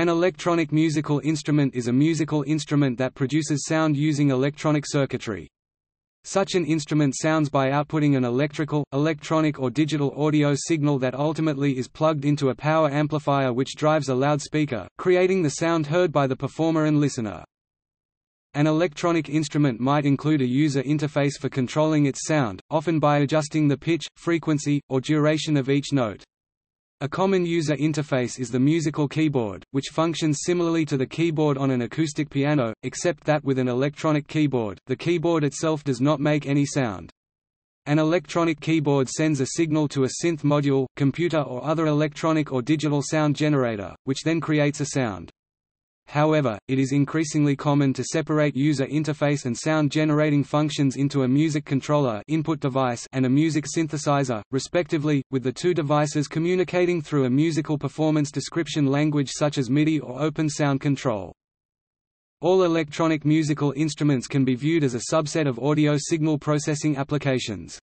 An electronic musical instrument is a musical instrument that produces sound using electronic circuitry. Such an instrument sounds by outputting an electrical, electronic or digital audio signal that ultimately is plugged into a power amplifier which drives a loudspeaker, creating the sound heard by the performer and listener. An electronic instrument might include a user interface for controlling its sound, often by adjusting the pitch, frequency, or duration of each note. A common user interface is the musical keyboard, which functions similarly to the keyboard on an acoustic piano, except that with an electronic keyboard, the keyboard itself does not make any sound. An electronic keyboard sends a signal to a synth module, computer or other electronic or digital sound generator, which then creates a sound. However, it is increasingly common to separate user interface and sound-generating functions into a music controller input device and a music synthesizer, respectively, with the two devices communicating through a musical performance description language such as MIDI or Open Sound Control. All electronic musical instruments can be viewed as a subset of audio signal processing applications.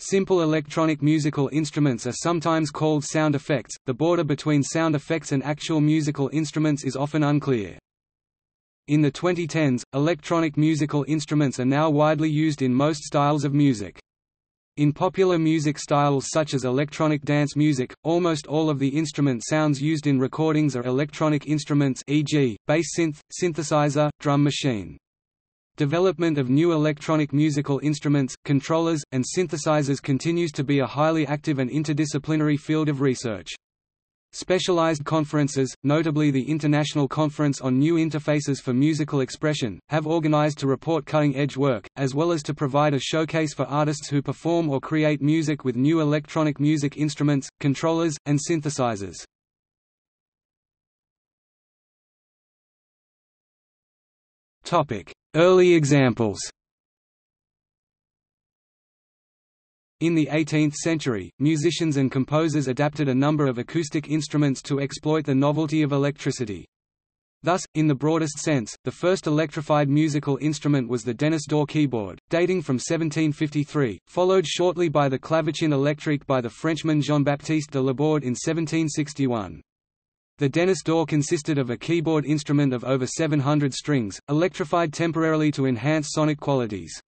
Simple electronic musical instruments are sometimes called sound effects. The border between sound effects and actual musical instruments is often unclear. In the 2010s, electronic musical instruments are now widely used in most styles of music. In popular music styles such as electronic dance music, almost all of the instrument sounds used in recordings are electronic instruments e.g., bass synth, synthesizer, drum machine. Development of new electronic musical instruments, controllers, and synthesizers continues to be a highly active and interdisciplinary field of research. Specialized conferences, notably the International Conference on New Interfaces for Musical Expression, have organized to report cutting-edge work, as well as to provide a showcase for artists who perform or create music with new electronic music instruments, controllers, and synthesizers. Early examples In the 18th century, musicians and composers adapted a number of acoustic instruments to exploit the novelty of electricity. Thus, in the broadest sense, the first electrified musical instrument was the Denis-d'Or keyboard, dating from 1753, followed shortly by the clavecin électrique by the Frenchman Jean-Baptiste de in 1761. The Denis-d'Or consisted of a keyboard instrument of over 700 strings, electrified temporarily to enhance sonic qualities.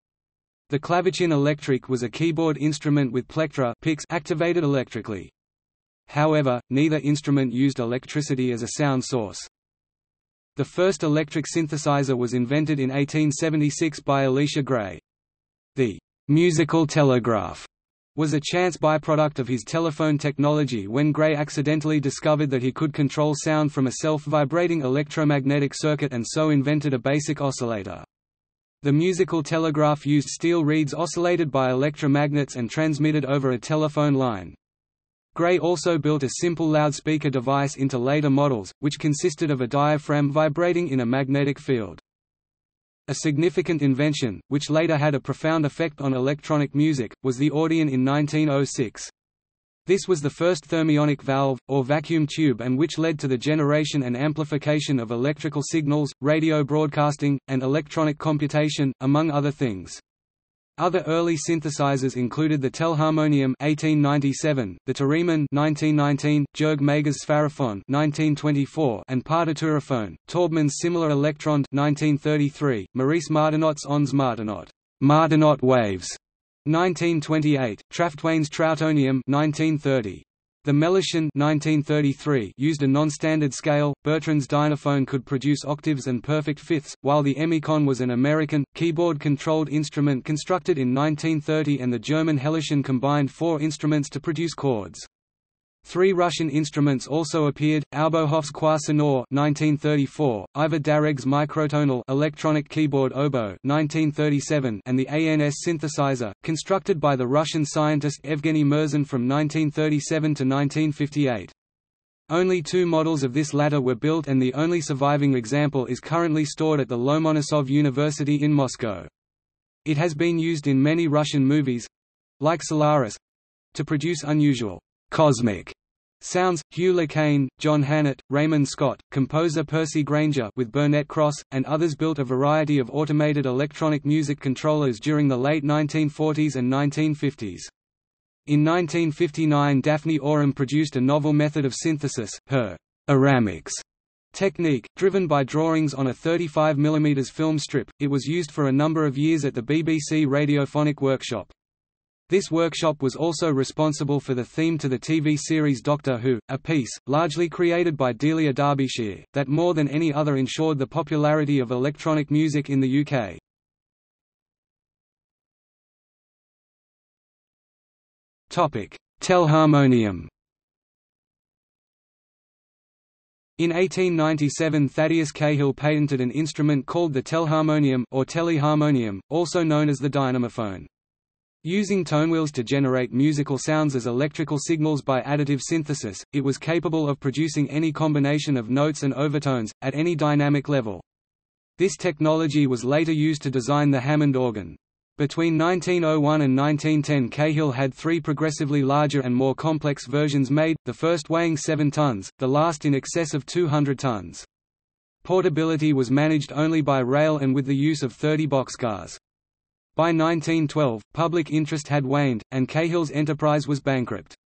The clavecin electric was a keyboard instrument with plectra picks activated electrically. However, neither instrument used electricity as a sound source. The first electric synthesizer was invented in 1876 by Elisha Gray. The musical telegraph was a chance byproduct of his telephone technology when Gray accidentally discovered that he could control sound from a self-vibrating electromagnetic circuit and so invented a basic oscillator. The musical telegraph used steel reeds oscillated by electromagnets and transmitted over a telephone line. Gray also built a simple loudspeaker device into later models, which consisted of a diaphragm vibrating in a magnetic field. A significant invention, which later had a profound effect on electronic music, was the Audion in 1906. This was the first thermionic valve, or vacuum tube and which led to the generation and amplification of electrical signals, radio broadcasting, and electronic computation, among other things. Other early synthesizers included the Telharmonium (1897), the Theremin (1919), Jurg Mager's Spharophone (1924), and Partiturophone. Taubman's similar Elektronde (1933), Maurice Martenot's Ondes Martenot, Martenot waves, 1928, Trautwein's Trautonium 1930. The Mellertion 1933 used a non-standard scale. Bertrand's Dynaphone could produce octaves and perfect fifths, while the Emicon was an American, keyboard-controlled instrument constructed in 1930 and the German Hellertion combined four instruments to produce chords. Three Russian instruments also appeared: Oubouhof's Croix Sonore (1934), Ivor Darreg's microtonal electronic keyboard oboe (1937), and the ANS synthesizer, constructed by the Russian scientist Evgeny Murzin from 1937 to 1958. Only two models of this latter were built and the only surviving example is currently stored at the Lomonosov University in Moscow. It has been used in many Russian movies—like Solaris—to produce unusual cosmic sounds. Hugh Le Caine, John Hanert, Raymond Scott, composer Percy Grainger with Burnett Cross, and others built a variety of automated electronic music controllers during the late 1940s and 1950s. In 1959 Daphne Oram produced a novel method of synthesis, her Oramics, technique, driven by drawings on a 35 mm film strip, it was used for a number of years at the BBC Radiophonic Workshop. This workshop was also responsible for the theme to the TV series Doctor Who, a piece, largely created by Delia Derbyshire, that more than any other ensured the popularity of electronic music in the UK. Telharmonium In 1897 Thaddeus Cahill patented an instrument called the telharmonium or teleharmonium, also known as the dynamophone. Using tonewheels to generate musical sounds as electrical signals by additive synthesis, it was capable of producing any combination of notes and overtones, at any dynamic level. This technology was later used to design the Hammond organ. Between 1901 and 1910 Cahill had three progressively larger and more complex versions made, the first weighing 7 tons, the last in excess of 200 tons. Portability was managed only by rail and with the use of 30 boxcars. By 1912, public interest had waned, and Cahill's enterprise was bankrupt.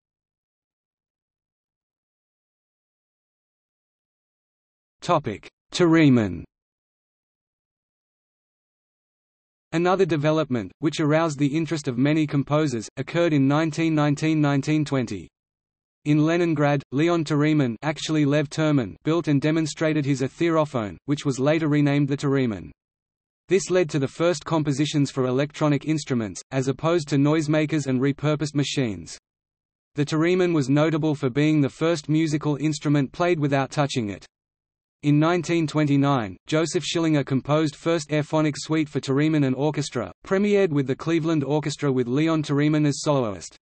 Theremin Another development, which aroused the interest of many composers, occurred in 1919–1920. In Leningrad, Leon Theremin actually Lev Termen built and demonstrated his etherophone, which was later renamed the Theremin. This led to the first compositions for electronic instruments, as opposed to noisemakers and repurposed machines. The Theremin was notable for being the first musical instrument played without touching it. In 1929, Joseph Schillinger composed First Airphonic Suite for Theremin and Orchestra, premiered with the Cleveland Orchestra with Leon Theremin as soloist.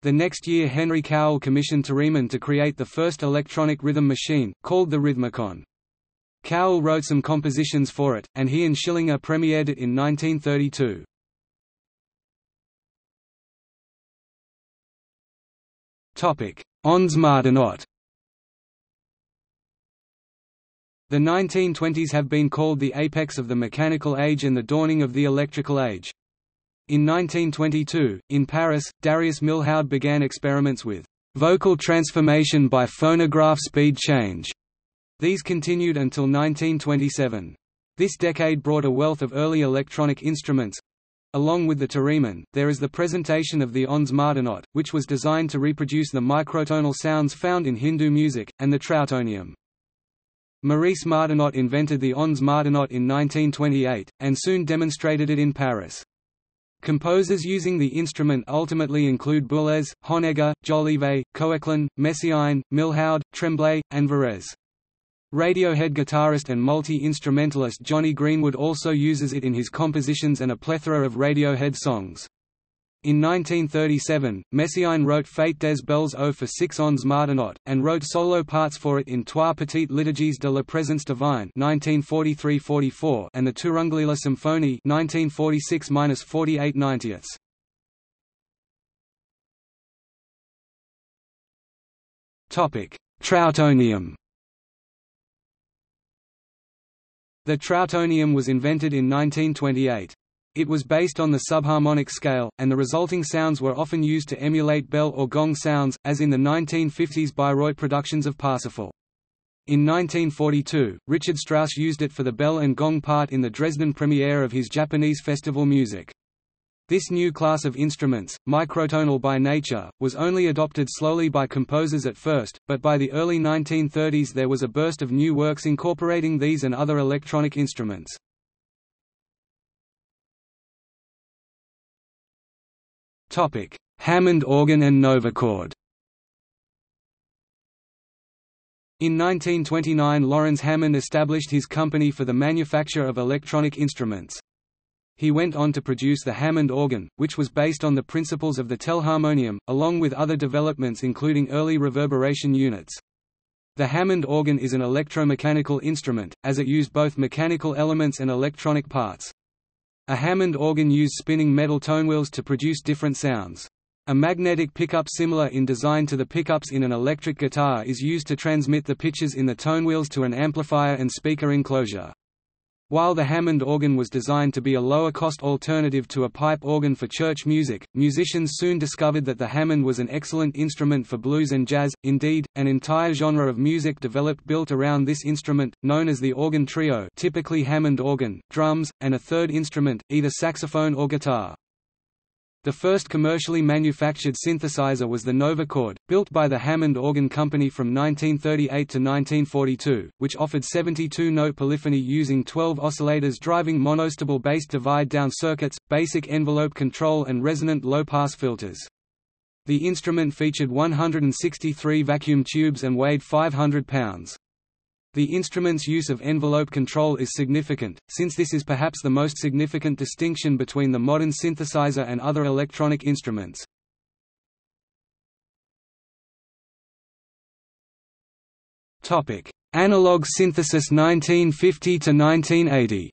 The next year Henry Cowell commissioned Theremin to create the first electronic rhythm machine, called the Rhythmicon. Cowell wrote some compositions for it, and he and Schillinger premiered it in 1932. Ondes The 1920s have been called the apex of the mechanical age and the dawning of the electrical age. In 1922, in Paris, Darius Milhaud began experiments with vocal transformation by phonograph speed change. These continued until 1927. This decade brought a wealth of early electronic instruments. Along with the theremin, there is the presentation of the Ondes Martenot, which was designed to reproduce the microtonal sounds found in Hindu music, and the trautonium. Maurice Martenot invented the Ondes Martenot in 1928, and soon demonstrated it in Paris. Composers using the instrument ultimately include Boulez, Honegger, Jolivet, Koechlin, Messiaen, Milhaud, Tremblay, and Varese. Radiohead guitarist and multi-instrumentalist Jonny Greenwood also uses it in his compositions and a plethora of Radiohead songs. In 1937, Messiaen wrote Fête des Belles Eaux for six Ondes Martenot, and wrote solo parts for it in Trois Petites Liturgies de la Présence Divine 1943–44 and the Turangalîla Symphonie 1946–48 90 Trautonium The trautonium was invented in 1928. It was based on the subharmonic scale, and the resulting sounds were often used to emulate bell or gong sounds, as in the 1950s Bayreuth productions of Parsifal. In 1942, Richard Strauss used it for the bell and gong part in the Dresden premiere of his Japanese festival music. This new class of instruments, microtonal by nature, was only adopted slowly by composers at first, but by the early 1930s there was a burst of new works incorporating these and other electronic instruments. Hammond organ and Novachord. In 1929 Laurens Hammond established his company for the manufacture of electronic instruments. He went on to produce the Hammond organ, which was based on the principles of the telharmonium, along with other developments including early reverberation units. The Hammond organ is an electromechanical instrument, as it used both mechanical elements and electronic parts. A Hammond organ used spinning metal tonewheels to produce different sounds. A magnetic pickup similar in design to the pickups in an electric guitar is used to transmit the pitches in the tonewheels to an amplifier and speaker enclosure. While the Hammond organ was designed to be a lower-cost alternative to a pipe organ for church music, musicians soon discovered that the Hammond was an excellent instrument for blues and jazz. Indeed, an entire genre of music developed built around this instrument, known as the organ trio typically Hammond organ, drums, and a third instrument, either saxophone or guitar. The first commercially manufactured synthesizer was the Novachord, built by the Hammond Organ Company from 1938 to 1942, which offered 72-note polyphony using 12 oscillators driving monostable bass divide-down circuits, basic envelope control and resonant low-pass filters. The instrument featured 163 vacuum tubes and weighed 500 pounds. The instrument's use of envelope control is significant, since this is perhaps the most significant distinction between the modern synthesizer and other electronic instruments. Analog synthesis 1950 to 1980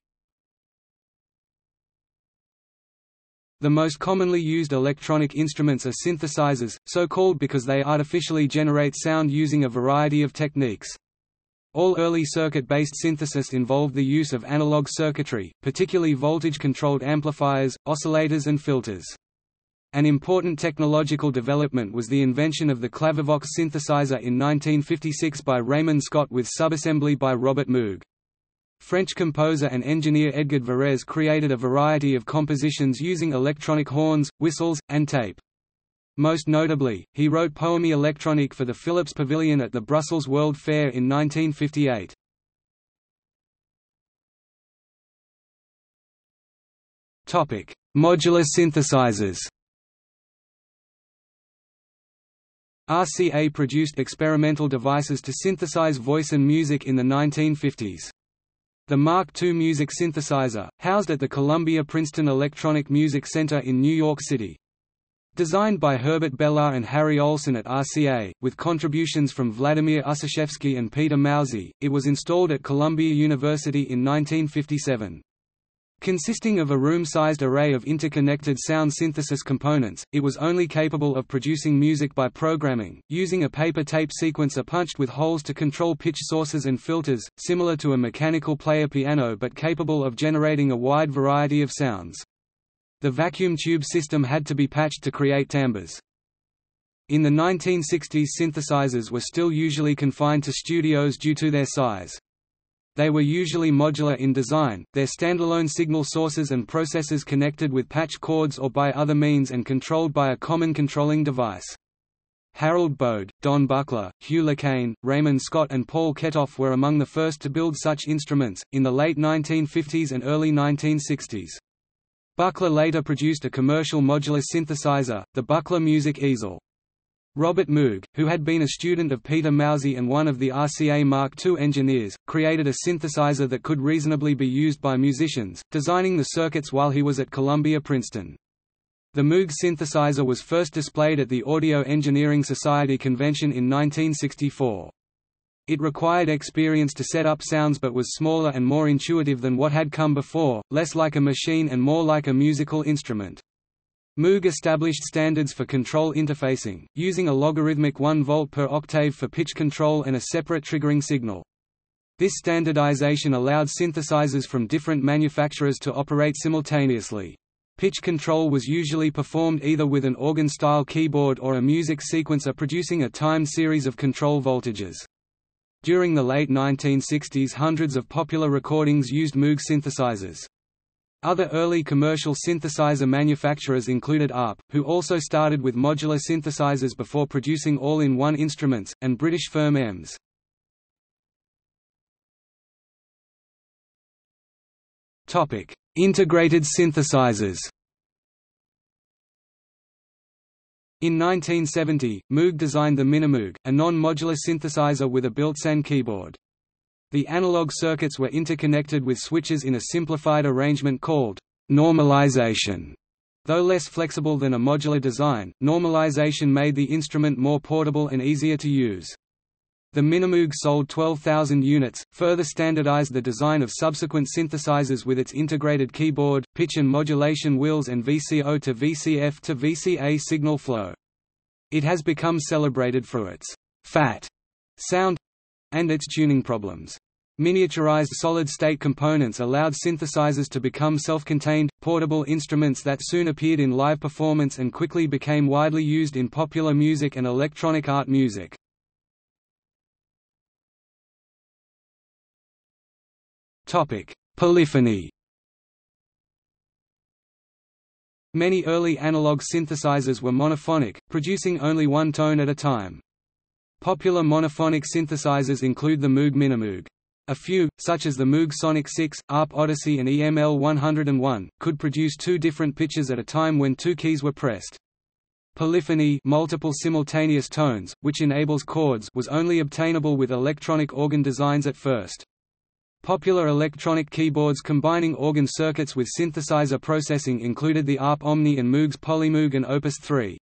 The most commonly used electronic instruments are synthesizers, so called because they artificially generate sound using a variety of techniques. All early circuit-based synthesis involved the use of analog circuitry, particularly voltage-controlled amplifiers, oscillators and filters. An important technological development was the invention of the Clavivox synthesizer in 1956 by Raymond Scott with subassembly by Robert Moog. French composer and engineer Edgard Varèse created a variety of compositions using electronic horns, whistles, and tape. Most notably, he wrote Poème électronique for the Philips Pavilion at the Brussels World Fair in 1958. Topic: Modular synthesizers RCA produced experimental devices to synthesize voice and music in the 1950s. The Mark II music synthesizer, housed at the Columbia-Princeton Electronic Music Center in New York City, Designed by Herbert Belar and Harry Olson at RCA, with contributions from Vladimir Ussachevsky and Peter Mauzey, it was installed at Columbia University in 1957. Consisting of a room-sized array of interconnected sound synthesis components, it was only capable of producing music by programming, using a paper tape sequencer punched with holes to control pitch sources and filters, similar to a mechanical player piano but capable of generating a wide variety of sounds. The vacuum tube system had to be patched to create timbres. In the 1960s synthesizers were still usually confined to studios due to their size. They were usually modular in design, their standalone signal sources and processors connected with patch cords or by other means and controlled by a common controlling device. Harold Bode, Don Buchla, Hugh Le Caine, Raymond Scott and Paul Ketoff were among the first to build such instruments, in the late 1950s and early 1960s. Buchla later produced a commercial modular synthesizer, the Buchla Music Easel. Robert Moog, who had been a student of Peter Mauzey and one of the RCA Mark II engineers, created a synthesizer that could reasonably be used by musicians, designing the circuits while he was at Columbia Princeton. The Moog synthesizer was first displayed at the Audio Engineering Society convention in 1964. It required experience to set up sounds but was smaller and more intuitive than what had come before, less like a machine and more like a musical instrument. Moog established standards for control interfacing, using a logarithmic 1 volt per octave for pitch control and a separate triggering signal. This standardization allowed synthesizers from different manufacturers to operate simultaneously. Pitch control was usually performed either with an organ-style keyboard or a music sequencer producing a time series of control voltages. During the late 1960s hundreds of popular recordings used Moog synthesizers. Other early commercial synthesizer manufacturers included ARP, who also started with modular synthesizers before producing all-in-one instruments, and British firm EMS. Integrated synthesizers In 1970, Moog designed the Minimoog, a non-modular synthesizer with a built-in keyboard. The analog circuits were interconnected with switches in a simplified arrangement called normalization. Though less flexible than a modular design, normalization made the instrument more portable and easier to use. The Minimoog sold 12,000 units, further standardized the design of subsequent synthesizers with its integrated keyboard, pitch and modulation wheels and VCO to VCF to VCA signal flow. It has become celebrated for its «fat» sound and its tuning problems. Miniaturized solid-state components allowed synthesizers to become self-contained, portable instruments that soon appeared in live performance and quickly became widely used in popular music and electronic art music. Polyphony Many early analog synthesizers were monophonic, producing only one tone at a time. Popular monophonic synthesizers include the Moog Minimoog. A few, such as the Moog Sonic 6, ARP Odyssey and EML 101, could produce two different pitches at a time when two keys were pressed. Polyphony multiple simultaneous tones, which enables chords was only obtainable with electronic organ designs at first. Popular electronic keyboards combining organ circuits with synthesizer processing included the ARP Omni and Moog's Polymoog and Opus 3.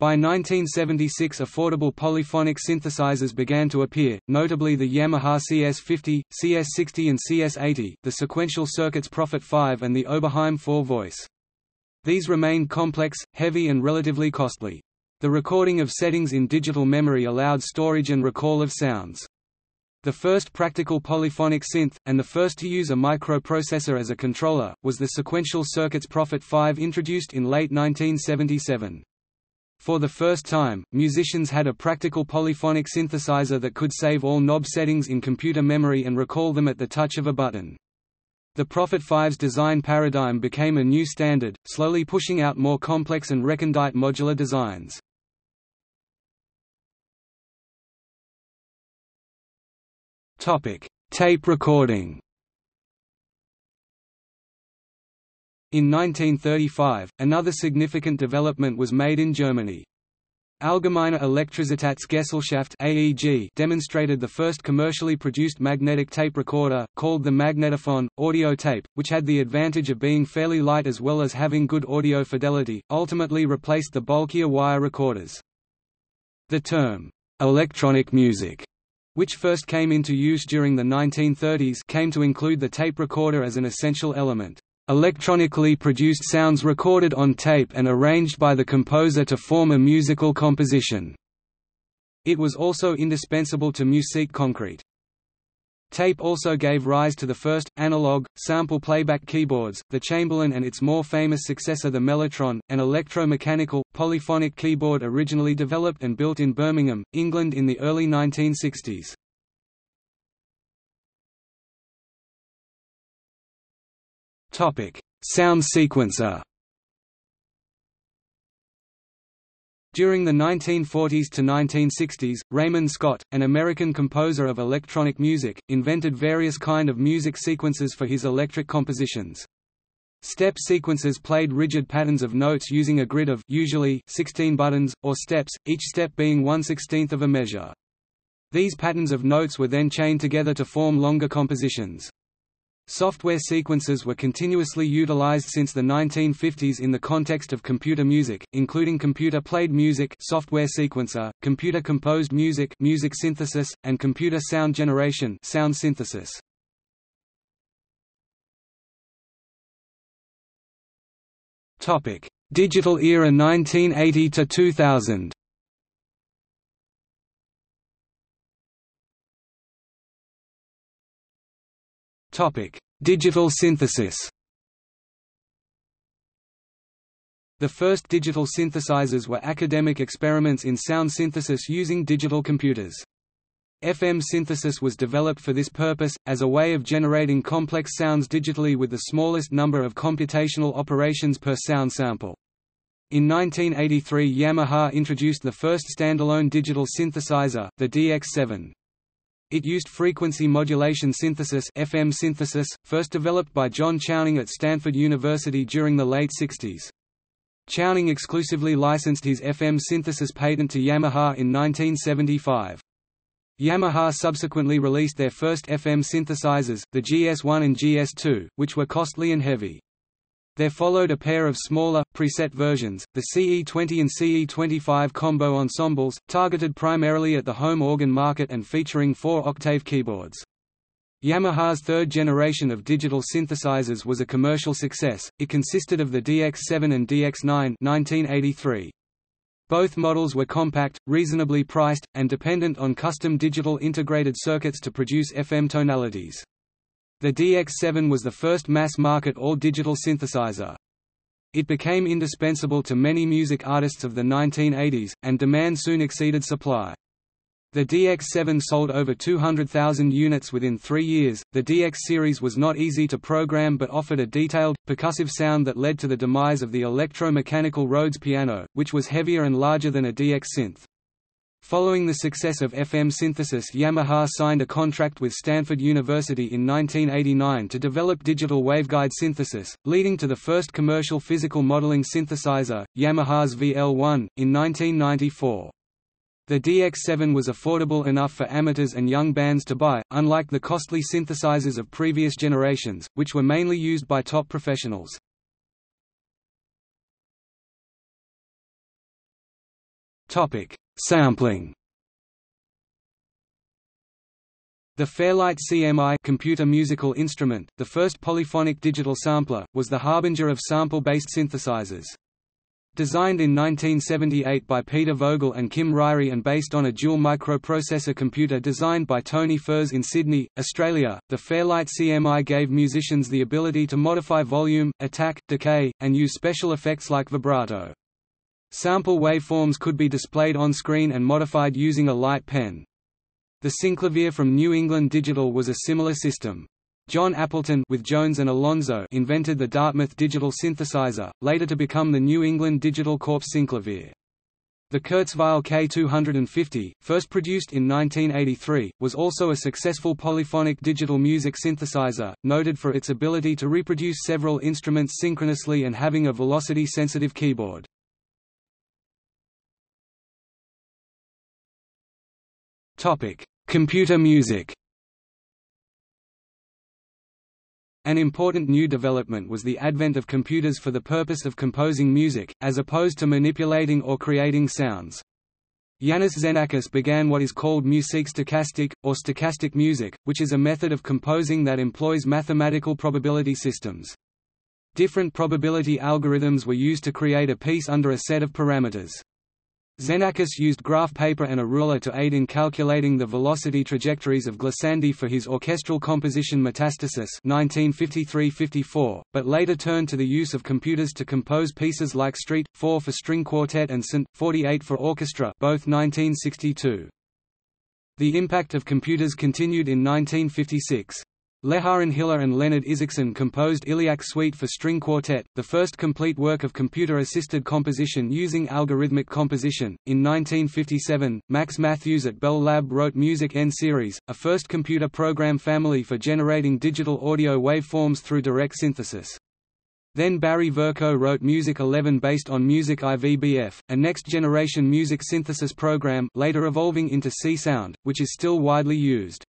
By 1976 affordable polyphonic synthesizers began to appear, notably the Yamaha CS50, CS60 and CS80, the sequential circuits Prophet 5 and the Oberheim 4-voice. These remained complex, heavy and relatively costly. The recording of settings in digital memory allowed storage and recall of sounds. The first practical polyphonic synth, and the first to use a microprocessor as a controller, was the sequential circuits Prophet 5 introduced in late 1977. For the first time, musicians had a practical polyphonic synthesizer that could save all knob settings in computer memory and recall them at the touch of a button. The Prophet 5's design paradigm became a new standard, slowly pushing out more complex and recondite modular designs. Tape recording In 1935, another significant development was made in Germany. Allgemeine Elektrizitätsgesellschaft AEG demonstrated the first commercially produced magnetic tape recorder, called the magnetophone, audio tape, which had the advantage of being fairly light as well as having good audio fidelity, ultimately replaced the bulkier wire recorders. The term, electronic music, which first came into use during the 1930s came to include the tape recorder as an essential element electronically produced sounds recorded on tape and arranged by the composer to form a musical composition. It was also indispensable to musique concrete. Tape also gave rise to the first, analog, sample playback keyboards, the Chamberlin and its more famous successor the Mellotron, an electromechanical, polyphonic keyboard originally developed and built in Birmingham, England in the early 1960s. Topic: Sound sequencer. During the 1940s to 1960s, Raymond Scott, an American composer of electronic music, invented various kind of music sequences for his electric compositions. Step sequences played rigid patterns of notes using a grid of usually 16 buttons, or steps, each step being 1 16th of a measure. These patterns of notes were then chained together to form longer compositions. Software sequences were continuously utilized since the 1950s in the context of computer music, including computer-played music software sequencer, computer-composed music music synthesis, and computer sound generation sound synthesis. Digital era 1980 to 2000 Topic: Digital synthesis. The first digital synthesizers were academic experiments in sound synthesis using digital computers. FM synthesis was developed for this purpose, as a way of generating complex sounds digitally with the smallest number of computational operations per sound sample. In 1983 Yamaha introduced the first standalone digital synthesizer, the DX7. It used frequency modulation synthesis FM synthesis, first developed by John Chowning at Stanford University during the late 60s. Chowning exclusively licensed his FM synthesis patent to Yamaha in 1975. Yamaha subsequently released their first FM synthesizers, the GS1 and GS2, which were costly and heavy. There followed a pair of smaller, preset versions, the CE20 and CE25 combo ensembles, targeted primarily at the home organ market and featuring four-octave keyboards. Yamaha's third generation of digital synthesizers was a commercial success, it consisted of the DX7 and DX9 1983. Both models were compact, reasonably priced, and dependent on custom digital integrated circuits to produce FM tonalities. The DX7 was the first mass-market all-digital synthesizer. It became indispensable to many music artists of the 1980s, and demand soon exceeded supply. The DX7 sold over 200,000 units within three years. The DX series was not easy to program but offered a detailed, percussive sound that led to the demise of the electro-mechanical Rhodes piano, which was heavier and larger than a DX synth. Following the success of FM synthesis Yamaha signed a contract with Stanford University in 1989 to develop digital waveguide synthesis, leading to the first commercial physical modeling synthesizer, Yamaha's VL1, in 1994. The DX7 was affordable enough for amateurs and young bands to buy, unlike the costly synthesizers of previous generations, which were mainly used by top professionals. Topic: Sampling. The Fairlight CMI computer musical instrument, the first polyphonic digital sampler, was the harbinger of sample-based synthesizers. Designed in 1978 by Peter Vogel and Kim Ryrie and based on a dual microprocessor computer designed by Tony Furse in Sydney, Australia, the Fairlight CMI gave musicians the ability to modify volume, attack, decay, and use special effects like vibrato. Sample waveforms could be displayed on screen and modified using a light pen. The Synclavier from New England Digital was a similar system. John Appleton with Jones and Alonzo invented the Dartmouth digital synthesizer, later to become the New England Digital Corp Synclavier. The Kurzweil K250, first produced in 1983, was also a successful polyphonic digital music synthesizer, noted for its ability to reproduce several instruments synchronously and having a velocity-sensitive keyboard. Computer music An important new development was the advent of computers for the purpose of composing music, as opposed to manipulating or creating sounds. Iannis Xenakis began what is called musique stochastic, or stochastic music, which is a method of composing that employs mathematical probability systems. Different probability algorithms were used to create a piece under a set of parameters. Xenakis used graph paper and a ruler to aid in calculating the velocity trajectories of glissandi for his orchestral composition Metastasis 1953–54, but later turned to the use of computers to compose pieces like Street, 4 for string quartet and St. 48 for orchestra both 1962. The impact of computers continued in 1956. Lejaren Hiller and Leonard Isaacson composed Illiac Suite for string quartet, the first complete work of computer-assisted composition using algorithmic composition. In 1957, Max Mathews at Bell Lab wrote Music N Series, a first computer program family for generating digital audio waveforms through direct synthesis. Then Barry Vercoe wrote Music 11 based on Music IVBF, a next-generation music synthesis program later evolving into Csound, which is still widely used.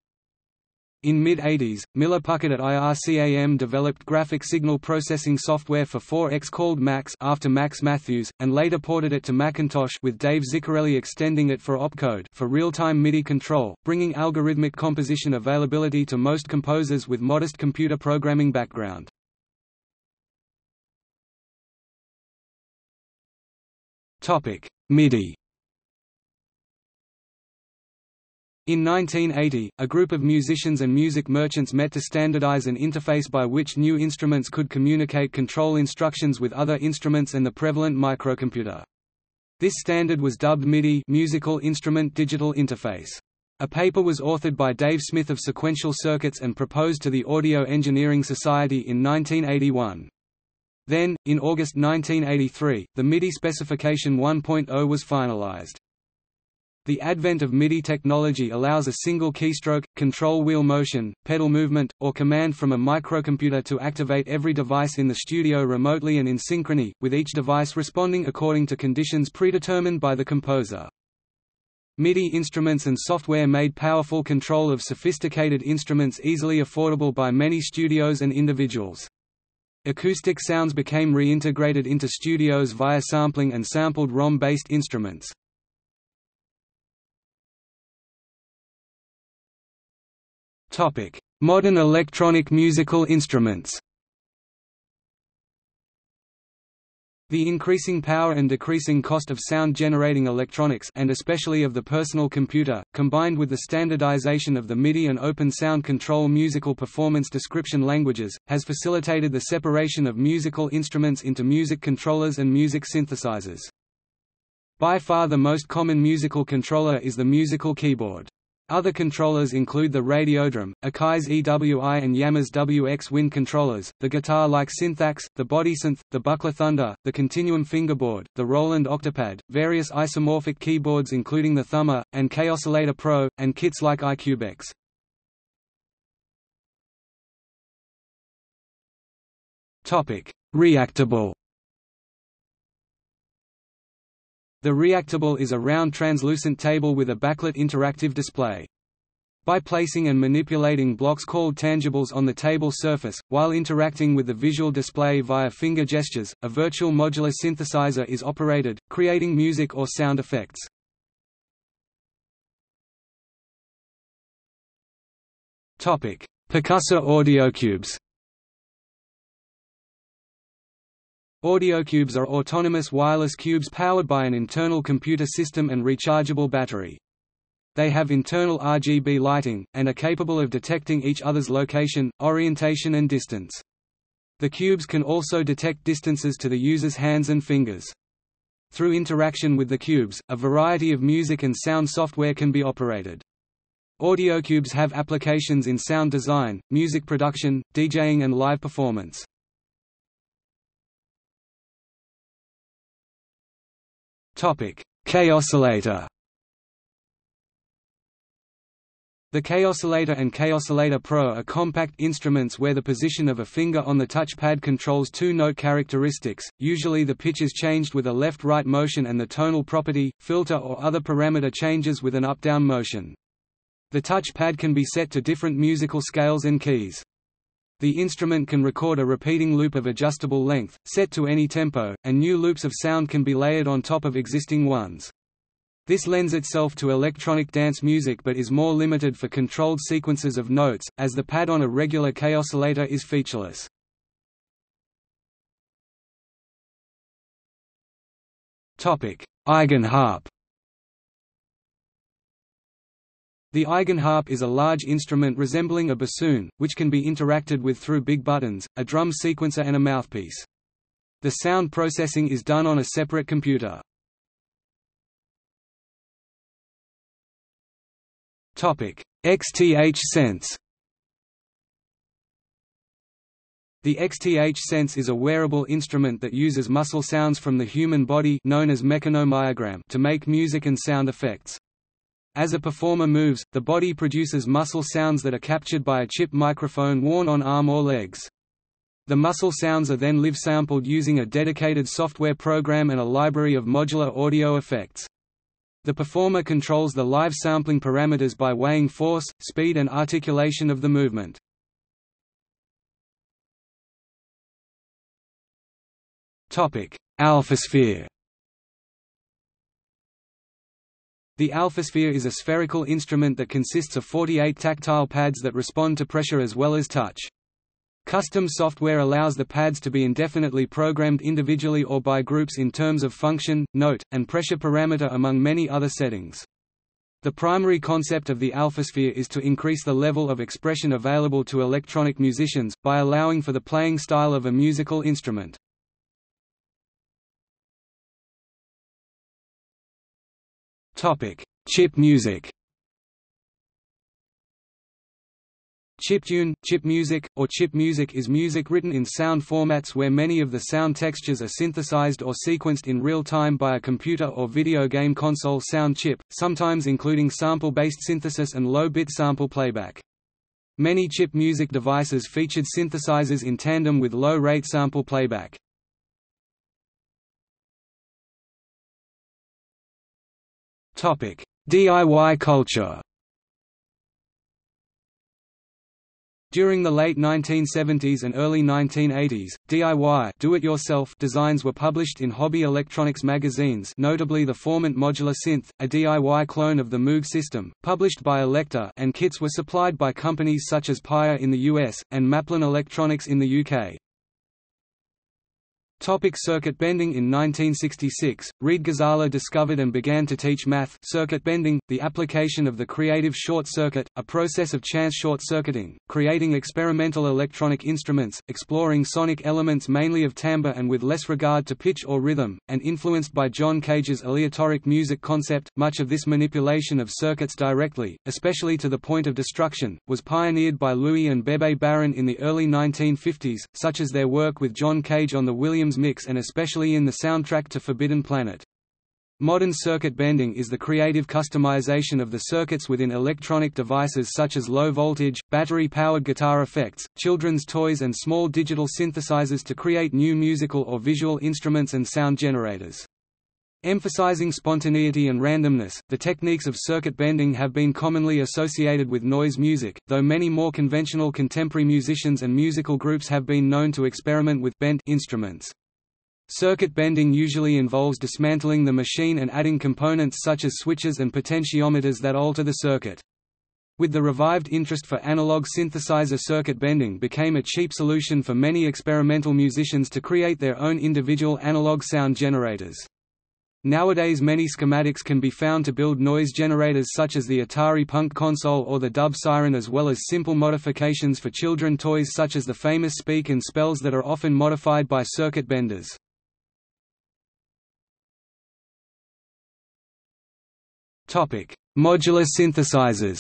In mid-80s, Miller Puckette at IRCAM developed graphic signal processing software for 4X called Max after Max Mathews, and later ported it to Macintosh with Dave Zicarelli extending it for opcode for real-time MIDI control, bringing algorithmic composition availability to most composers with modest computer programming background. MIDI In 1980, a group of musicians and music merchants met to standardize an interface by which new instruments could communicate control instructions with other instruments and the prevalent microcomputer. This standard was dubbed MIDI musical instrument digital interface. A paper was authored by Dave Smith of Sequential Circuits and proposed to the Audio Engineering Society in 1981. Then, in August 1983, the MIDI specification 1.0 was finalized. The advent of MIDI technology allows a single keystroke, control wheel motion, pedal movement, or command from a microcomputer to activate every device in the studio remotely and in synchrony, with each device responding according to conditions predetermined by the composer. MIDI instruments and software made powerful control of sophisticated instruments easily affordable by many studios and individuals. Acoustic sounds became reintegrated into studios via sampling and sampled ROM-based instruments. Modern electronic musical instruments The increasing power and decreasing cost of sound-generating electronics and especially of the personal computer, combined with the standardization of the MIDI and Open Sound Control musical performance description languages, has facilitated the separation of musical instruments into music controllers and music synthesizers. By far the most common musical controller is the musical keyboard. Other controllers include the Radiodrum, Akai's EWI and Yama's WX Wind controllers, the guitar-like SynthAxe, the Bodysynth, the Buchla Thunder, the Continuum fingerboard, the Roland Octopad, various isomorphic keyboards including the Thummer, and Kaossilator Pro, and kits like iCubeX. Reactable The reactable is a round translucent table with a backlit interactive display. By placing and manipulating blocks called tangibles on the table surface, while interacting with the visual display via finger gestures, a virtual modular synthesizer is operated, creating music or sound effects. Percussa audiocubes Audiocubes are autonomous wireless cubes powered by an internal computer system and rechargeable battery. They have internal RGB lighting, and are capable of detecting each other's location, orientation and distance. The cubes can also detect distances to the user's hands and fingers. Through interaction with the cubes, a variety of music and sound software can be operated. Audiocubes have applications in sound design, music production, DJing and live performance. Kaossilator The Kaossilator and Kaossilator Pro are compact instruments where the position of a finger on the touchpad controls two note characteristics, usually the pitch is changed with a left-right motion and the tonal property, filter or other parameter changes with an up-down motion. The touchpad can be set to different musical scales and keys. The instrument can record a repeating loop of adjustable length, set to any tempo, and new loops of sound can be layered on top of existing ones. This lends itself to electronic dance music but is more limited for controlled sequences of notes, as the pad on a regular Kaossilator is featureless. Eigenharp The eigenharp is a large instrument resembling a bassoon, which can be interacted with through big buttons, a drum sequencer and a mouthpiece. The sound processing is done on a separate computer. XTH Sense The XTH Sense is a wearable instrument that uses muscle sounds from the human body known as mechanomyogram to make music and sound effects. As a performer moves, the body produces muscle sounds that are captured by a chip microphone worn on arm or legs. The muscle sounds are then live sampled using a dedicated software program and a library of modular audio effects. The performer controls the live sampling parameters by weighing force, speed and articulation of the movement. Alphasphere The alphasphere is a spherical instrument that consists of 48 tactile pads that respond to pressure as well as touch. Custom software allows the pads to be indefinitely programmed individually or by groups in terms of function, note, and pressure parameter among many other settings. The primary concept of the alphasphere is to increase the level of expression available to electronic musicians, by allowing for the playing style of a musical instrument. Chip music. Chiptune, chip music, or chip music is music written in sound formats where many of the sound textures are synthesized or sequenced in real time by a computer or video game console sound chip, sometimes including sample-based synthesis and low-bit sample playback. Many chip music devices featured synthesizers in tandem with low-rate sample playback. DIY culture During the late 1970s and early 1980s, DIY do-it-yourself designs were published in hobby electronics magazines notably the Formant Modular Synth, a DIY clone of the Moog system, published by Elektor and kits were supplied by companies such as PAiA in the US, and Maplin Electronics in the UK. Topic circuit bending In 1966, Reed Ghazala discovered and began to teach math circuit bending, the application of the creative short circuit, a process of chance short-circuiting, creating experimental electronic instruments, exploring sonic elements mainly of timbre and with less regard to pitch or rhythm, and influenced by John Cage's aleatoric music concept. Much of this manipulation of circuits directly, especially to the point of destruction, was pioneered by Louis and Bebe Baron in the early 1950s, such as their work with John Cage on the Williams mix and especially in the soundtrack to Forbidden Planet. Modern circuit bending is the creative customization of the circuits within electronic devices such as low-voltage, battery-powered guitar effects, children's toys and small digital synthesizers to create new musical or visual instruments and sound generators. Emphasizing spontaneity and randomness, the techniques of circuit bending have been commonly associated with noise music, though many more conventional contemporary musicians and musical groups have been known to experiment with bent instruments. Circuit bending usually involves dismantling the machine and adding components such as switches and potentiometers that alter the circuit. With the revived interest for analog synthesizer circuit bending became a cheap solution for many experimental musicians to create their own individual analog sound generators. Nowadays many schematics can be found to build noise generators such as the Atari Punk console or the Dub Siren as well as simple modifications for children toys such as the famous Speak and Spells that are often modified by circuit benders. Modular synthesizers.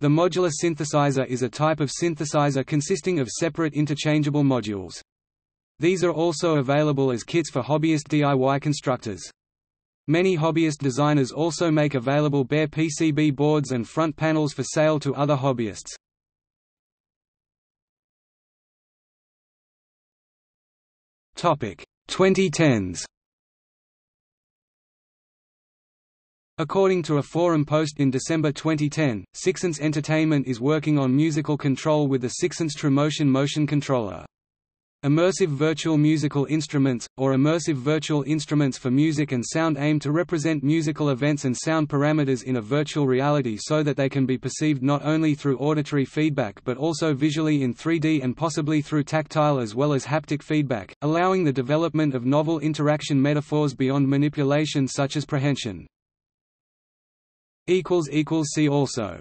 The modular synthesizer is a type of synthesizer consisting of separate interchangeable modules. These are also available as kits for hobbyist DIY constructors. Many hobbyist designers also make available bare PCB boards and front panels for sale to other hobbyists. Topic 2010s According to a forum post in December 2010, Sixense Entertainment is working on musical control with the Sixense TrueMotion motion controller. Immersive virtual musical instruments, or immersive virtual instruments for music and sound aim to represent musical events and sound parameters in a virtual reality so that they can be perceived not only through auditory feedback but also visually in 3D and possibly through tactile as well as haptic feedback, allowing the development of novel interaction metaphors beyond manipulation such as prehension. See also